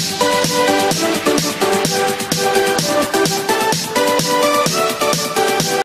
Thank you.